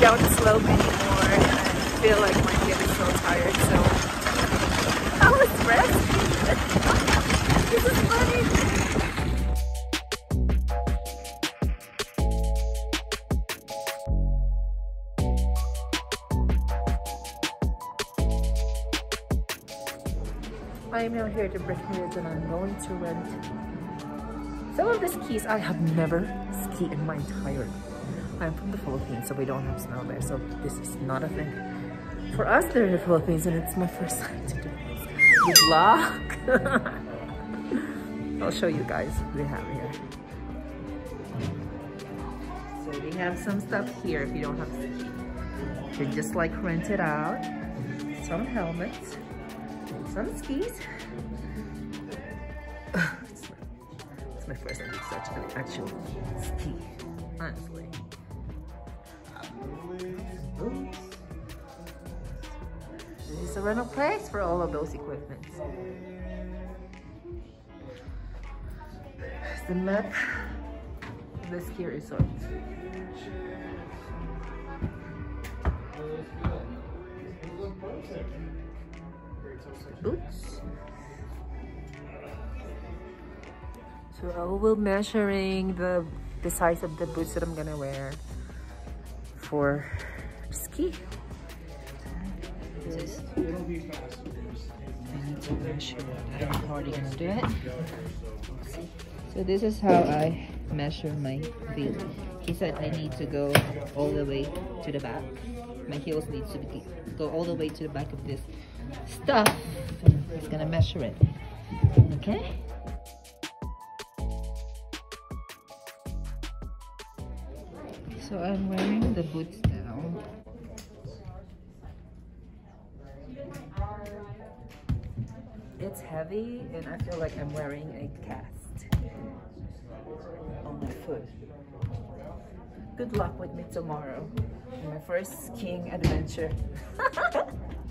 down the slope anymore and I feel like my kid is so tired so I was resting. this is funny. I am now here to Breckenridge and I'm going to rent some of the skis. I have never skied in my entire life. I'm from the Philippines, so we don't have snow there, so this is not a thing. For us, they're in the Philippines, and it's my first time to do this. Good luck! I'll show you guys what they have here. So they have some stuff here if you don't have ski. Can just like rent it out. Some helmets some skis. it's, my, first time to such an actual ski, honestly. Is a rental place for all of those equipment. the map of the ski resort. boots. So I will be measuring the, the size of the boots that I'm gonna wear for ski. So this is how I measure my heel. He said I need to go all the way to the back. My heels need to be, go all the way to the back of this stuff. He's gonna measure it. Okay? So I'm wearing the boots now. It's heavy and I feel like I'm wearing a cast on my foot. Good luck with me tomorrow. My first skiing adventure.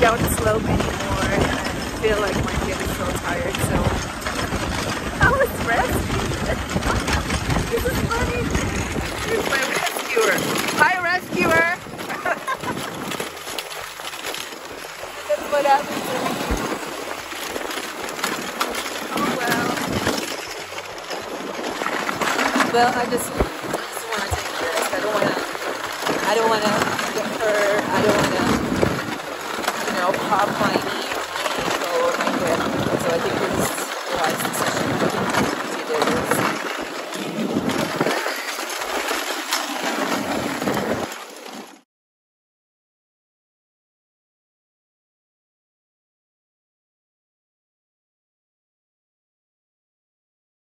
down slope anymore and I feel like my kid is so tired so I was resting. this is funny. Here's my rescuer. Hi rescuer! That's what happens Oh well. Well I just I just wanna take this. I don't wanna I don't wanna get hurt. I don't you know, pop my knee. So, so I think